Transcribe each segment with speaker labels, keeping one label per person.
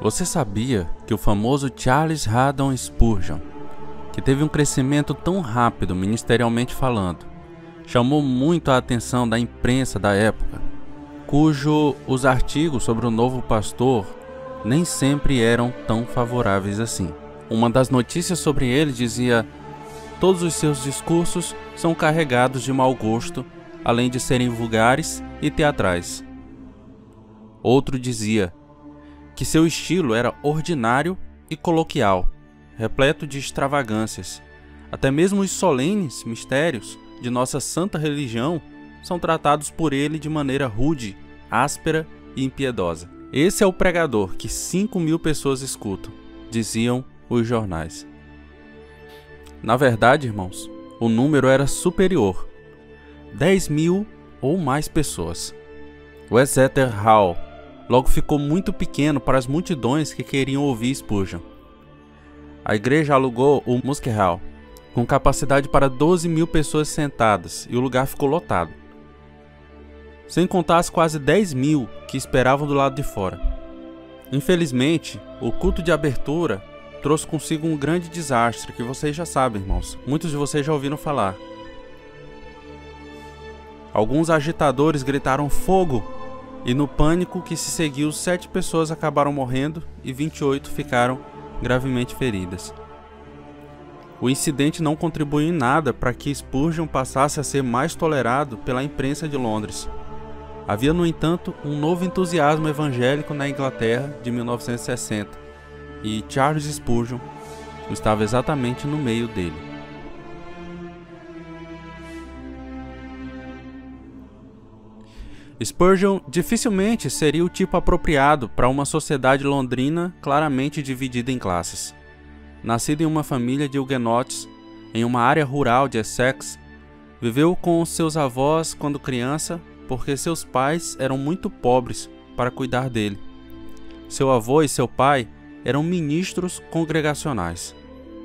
Speaker 1: Você sabia que o famoso Charles Haddon Spurgeon, que teve um crescimento tão rápido ministerialmente falando, chamou muito a atenção da imprensa da época, cujo os artigos sobre o novo pastor nem sempre eram tão favoráveis assim. Uma das notícias sobre ele dizia: todos os seus discursos são carregados de mau gosto, além de serem vulgares e teatrais. Outro dizia: que seu estilo era ordinário e coloquial, repleto de extravagâncias. Até mesmo os solenes mistérios de nossa santa religião são tratados por ele de maneira rude, áspera e impiedosa. Esse é o pregador que 5 mil pessoas escutam, diziam os jornais. Na verdade, irmãos, o número era superior: 10 mil ou mais pessoas. O Exeter Hall logo ficou muito pequeno para as multidões que queriam ouvir Spurgeon. A igreja alugou o Hall, com capacidade para 12 mil pessoas sentadas, e o lugar ficou lotado. Sem contar as quase 10 mil que esperavam do lado de fora. Infelizmente, o culto de abertura trouxe consigo um grande desastre que vocês já sabem, irmãos. Muitos de vocês já ouviram falar. Alguns agitadores gritaram fogo e no pânico que se seguiu, sete pessoas acabaram morrendo e 28 ficaram gravemente feridas. O incidente não contribuiu em nada para que Spurgeon passasse a ser mais tolerado pela imprensa de Londres. Havia, no entanto, um novo entusiasmo evangélico na Inglaterra de 1960 e Charles Spurgeon estava exatamente no meio dele. Spurgeon dificilmente seria o tipo apropriado para uma sociedade londrina claramente dividida em classes. Nascido em uma família de huguenotes em uma área rural de Essex, viveu com seus avós quando criança porque seus pais eram muito pobres para cuidar dele. Seu avô e seu pai eram ministros congregacionais,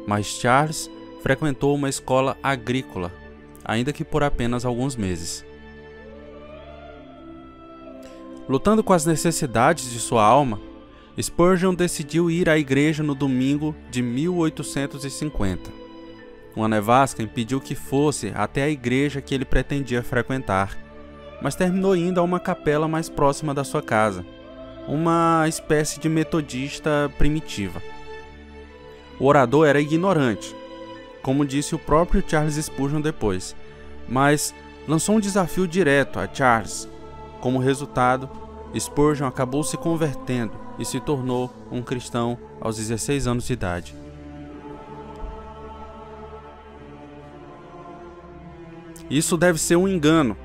Speaker 1: mas Charles frequentou uma escola agrícola, ainda que por apenas alguns meses. Lutando com as necessidades de sua alma, Spurgeon decidiu ir à igreja no domingo de 1850. Uma nevasca impediu que fosse até a igreja que ele pretendia frequentar, mas terminou indo a uma capela mais próxima da sua casa, uma espécie de metodista primitiva. O orador era ignorante, como disse o próprio Charles Spurgeon depois, mas lançou um desafio direto a Charles. Como resultado, Spurgeon acabou se convertendo e se tornou um cristão aos 16 anos de idade. Isso deve ser um engano,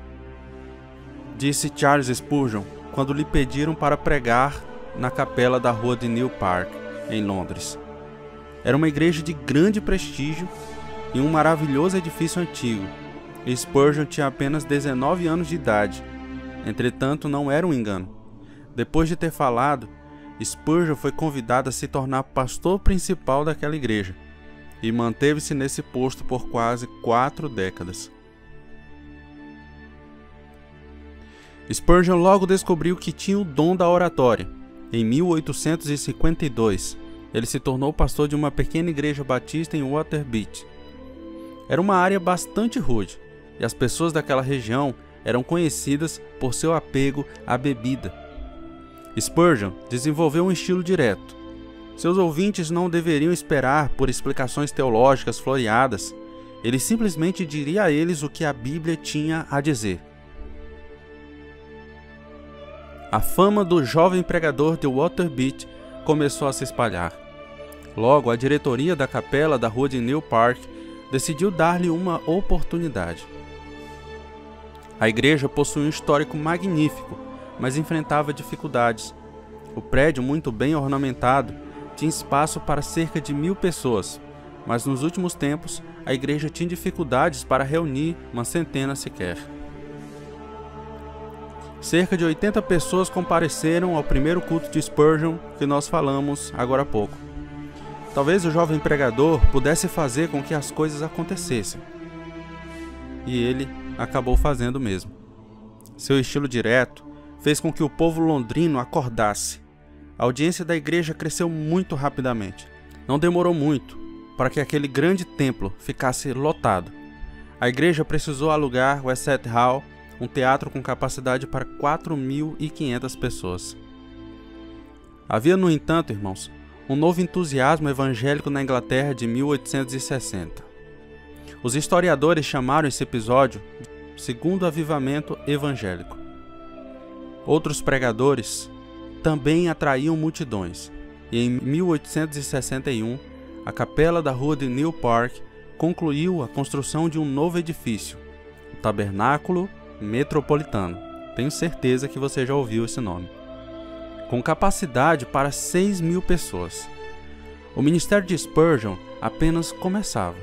Speaker 1: disse Charles Spurgeon quando lhe pediram para pregar na capela da rua de New Park, em Londres. Era uma igreja de grande prestígio e um maravilhoso edifício antigo. Spurgeon tinha apenas 19 anos de idade. Entretanto, não era um engano. Depois de ter falado, Spurgeon foi convidado a se tornar pastor principal daquela igreja e manteve-se nesse posto por quase quatro décadas. Spurgeon logo descobriu que tinha o dom da oratória. Em 1852, ele se tornou pastor de uma pequena igreja batista em Waterbeach. Era uma área bastante rude e as pessoas daquela região eram conhecidas por seu apego à bebida Spurgeon desenvolveu um estilo direto. Seus ouvintes não deveriam esperar por explicações teológicas floreadas. Ele simplesmente diria a eles o que a Bíblia tinha a dizer. A fama do jovem pregador de Waterbeach começou a se espalhar. Logo, a diretoria da capela da rua de New Park decidiu dar-lhe uma oportunidade. A igreja possui um histórico magnífico mas enfrentava dificuldades. O prédio, muito bem ornamentado, tinha espaço para cerca de mil pessoas, mas nos últimos tempos a igreja tinha dificuldades para reunir uma centena sequer. Cerca de 80 pessoas compareceram ao primeiro culto de Spurgeon que nós falamos agora há pouco. Talvez o jovem pregador pudesse fazer com que as coisas acontecessem. E ele acabou fazendo mesmo. Seu estilo direto, fez com que o povo londrino acordasse. a audiência da igreja cresceu muito rapidamente. Não demorou muito para que aquele grande templo ficasse lotado. A igreja precisou alugar o Asset Hall, um teatro com capacidade para 4.500 pessoas. Havia, no entanto, irmãos, um novo entusiasmo evangélico na Inglaterra de 1860. Os historiadores chamaram esse episódio de Segundo Avivamento Evangélico. Outros pregadores também atraíam multidões, e em 1861, a capela da rua de New Park concluiu a construção de um novo edifício, o Tabernáculo Metropolitano. Tenho certeza que você já ouviu esse nome. Com capacidade para 6 mil pessoas. O ministério de Spurgeon apenas começava.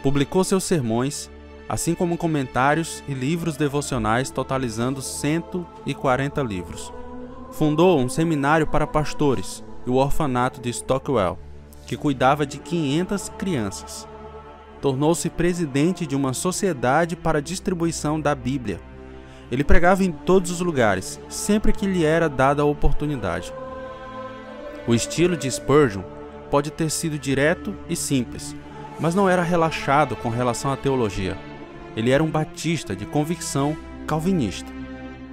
Speaker 1: Publicou seus sermões, assim como comentários e livros devocionais, totalizando 140 livros. Fundou um seminário para pastores e o orfanato de Stockwell, que cuidava de 500 crianças. Tornou-se presidente de uma sociedade para a distribuição da Bíblia. Ele pregava em todos os lugares, sempre que lhe era dada a oportunidade. O estilo de Spurgeon pode ter sido direto e simples, mas não era relaxado com relação à teologia. Ele era um batista de convicção calvinista.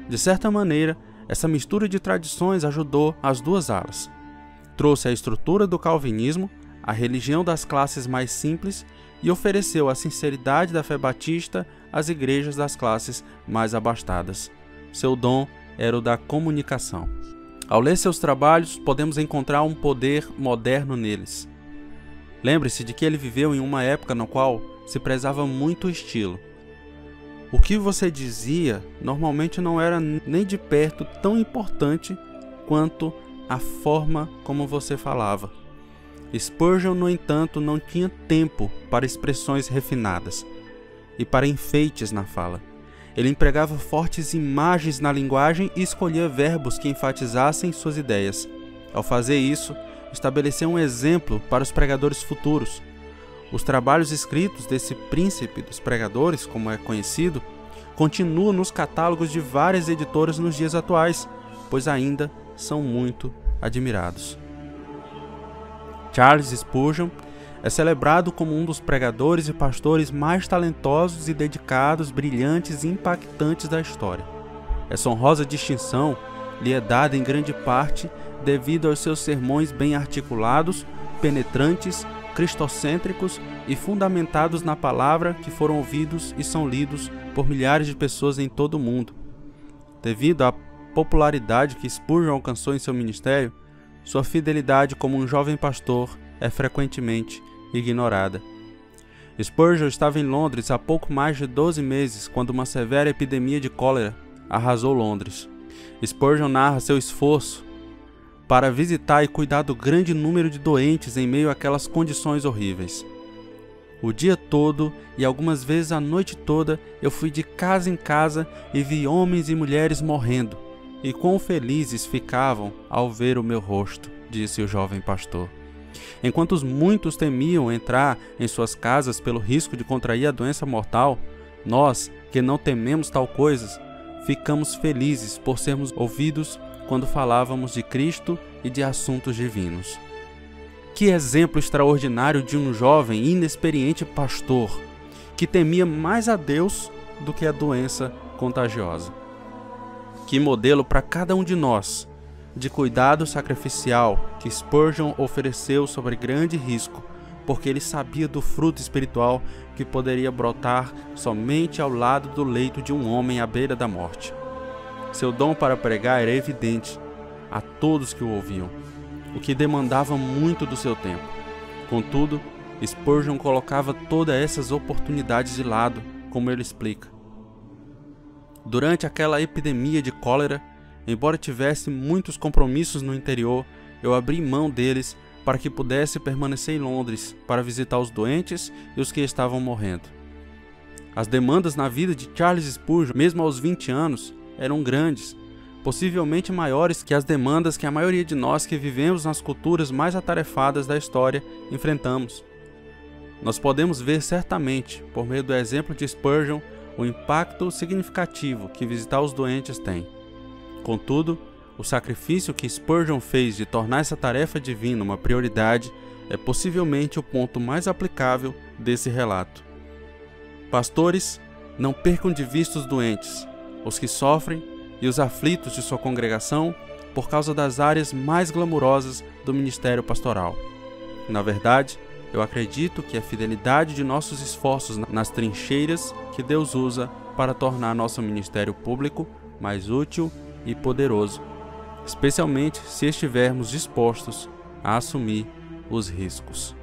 Speaker 1: De certa maneira, essa mistura de tradições ajudou as duas alas. Trouxe a estrutura do calvinismo, a religião das classes mais simples e ofereceu a sinceridade da fé batista às igrejas das classes mais abastadas. Seu dom era o da comunicação. Ao ler seus trabalhos, podemos encontrar um poder moderno neles. Lembre-se de que ele viveu em uma época na qual se prezava muito o estilo. O que você dizia normalmente não era nem de perto tão importante quanto a forma como você falava. Spurgeon, no entanto, não tinha tempo para expressões refinadas e para enfeites na fala. Ele empregava fortes imagens na linguagem e escolhia verbos que enfatizassem suas ideias. Ao fazer isso, estabeleceu um exemplo para os pregadores futuros. Os trabalhos escritos desse príncipe dos pregadores, como é conhecido, continuam nos catálogos de várias editoras nos dias atuais, pois ainda são muito admirados. Charles Spurgeon é celebrado como um dos pregadores e pastores mais talentosos e dedicados, brilhantes e impactantes da história. Essa honrosa distinção lhe é dada em grande parte devido aos seus sermões bem articulados, penetrantes, cristocêntricos e fundamentados na palavra que foram ouvidos e são lidos por milhares de pessoas em todo o mundo. Devido à popularidade que Spurgeon alcançou em seu ministério, sua fidelidade como um jovem pastor é frequentemente ignorada. Spurgeon estava em Londres há pouco mais de 12 meses quando uma severa epidemia de cólera arrasou Londres. Spurgeon narra seu esforço para visitar e cuidar do grande número de doentes em meio àquelas condições horríveis. O dia todo e algumas vezes a noite toda eu fui de casa em casa e vi homens e mulheres morrendo, e quão felizes ficavam ao ver o meu rosto, disse o jovem pastor. Enquanto muitos temiam entrar em suas casas pelo risco de contrair a doença mortal, nós, que não tememos tal coisas, ficamos felizes por sermos ouvidos quando falávamos de Cristo e de assuntos divinos. Que exemplo extraordinário de um jovem inexperiente pastor que temia mais a Deus do que a doença contagiosa. Que modelo para cada um de nós de cuidado sacrificial que Spurgeon ofereceu sobre grande risco, porque ele sabia do fruto espiritual que poderia brotar somente ao lado do leito de um homem à beira da morte. Seu dom para pregar era evidente a todos que o ouviam, o que demandava muito do seu tempo. Contudo, Spurgeon colocava todas essas oportunidades de lado, como ele explica. Durante aquela epidemia de cólera, embora tivesse muitos compromissos no interior, eu abri mão deles para que pudesse permanecer em Londres para visitar os doentes e os que estavam morrendo. As demandas na vida de Charles Spurgeon, mesmo aos 20 anos, eram grandes, possivelmente maiores que as demandas que a maioria de nós que vivemos nas culturas mais atarefadas da história enfrentamos. Nós podemos ver certamente, por meio do exemplo de Spurgeon, o impacto significativo que visitar os doentes tem. Contudo, O sacrifício que Spurgeon fez de tornar essa tarefa divina uma prioridade é possivelmente o ponto mais aplicável desse relato. Pastores, não percam de vista os doentes, os que sofrem e os aflitos de sua congregação por causa das áreas mais glamurosas do ministério pastoral. Na verdade, eu acredito que a fidelidade de nossos esforços nas trincheiras que Deus usa para tornar nosso ministério público mais útil e poderoso, especialmente se estivermos dispostos a assumir os riscos.